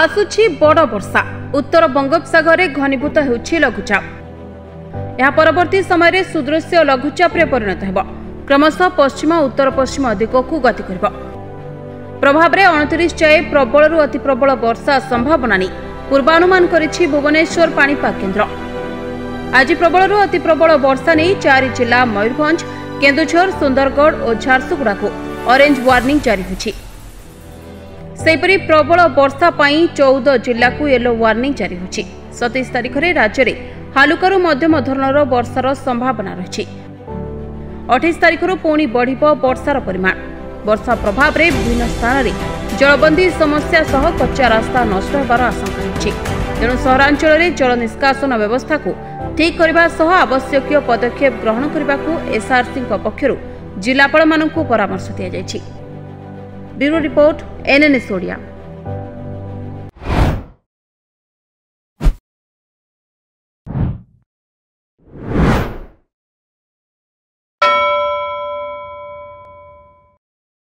ଆସୁଛି ବଡ଼ ବର୍ଷା। ଉତ୍ତର ବଙ୍ଗୋପସାଗରରେ ଘନୀଭୂତ ହେଉଛି ଲଘୁଚାପ। ଏହା ପରବର୍ତ୍ତୀ ସମୟରେ ସୁଦୃଶ୍ୟ ଲଘୁଚାପରେ ପରିଣତ ହେବ। କ୍ରମଶଃ ପଶ୍ଚିମ ଉତ୍ତର ପଶ୍ଚିମ ଦିଗକୁ ଗତି କରିବ। ପ୍ରଭାବରେ ଅଣତିରିଶ ଯାଏ ପ୍ରବଳରୁ ଅତି ପ୍ରବଳ ବର୍ଷା ସମ୍ଭାବନା ନେଇ ପୂର୍ବାନୁମାନ କରିଛି ଭୁବନେଶ୍ୱର ପାଣିପାଗ କେନ୍ଦ୍ର। ଆଜି ପ୍ରବଳରୁ ଅତି ପ୍ରବଳ ବର୍ଷା ନେଇ ଚାରି ଜିଲ୍ଲା ମୟୂରଭଞ୍ଜ କେନ୍ଦୁଝର ସୁନ୍ଦରଗଡ଼ ଓ ଝାରସୁଗୁଡ଼ାକୁ ଅରେଞ୍ଜ ୱାର୍ଣ୍ଣିଂ ଜାରି ହୋଇଛି। ସେହିପରି ପ୍ରବଳ ବର୍ଷା ପାଇଁ ଚଉଦ ଜିଲ୍ଲାକୁ ୟେଲୋ ୱାର୍ଣ୍ଣିଂ ଜାରି ହୋଇଛି। ସତେଇଶ ତାରିଖରେ ରାଜ୍ୟରେ ହାଲୁକାରୁ ମଧ୍ୟମ ଧରଣର ବର୍ଷାର ସମ୍ଭାବନା ରହିଛି। ଅଠେଇଶ ତାରିଖରୁ ପୁଣି ବଢ଼ିବ ବର୍ଷାର ପରିମାଣ। ବର୍ଷା ପ୍ରଭାବରେ ବିଭିନ୍ନ ସ୍ଥାନରେ ଜଳବନ୍ଦୀ ସମସ୍ୟା ସହ କଚ୍ଚା ରାସ୍ତା ନଷ୍ଟ ହେବାର ଆଶଙ୍କା ରହିଛି। ତେଣୁ ସହରାଞ୍ଚଳରେ ଜଳ ନିଷ୍କାସନ ବ୍ୟବସ୍ଥାକୁ ଠିକ୍ କରିବା ସହ ଆବଶ୍ୟକୀୟ ପଦକ୍ଷେପ ଗ୍ରହଣ କରିବାକୁ ଏସ୍ଆର୍ସିଙ୍କ ପକ୍ଷରୁ ଜିଲ୍ଲାପାଳମାନଙ୍କୁ ପରାମର୍ଶ ଦିଆଯାଇଛି। Bureau report N N एसोरिया